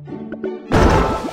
you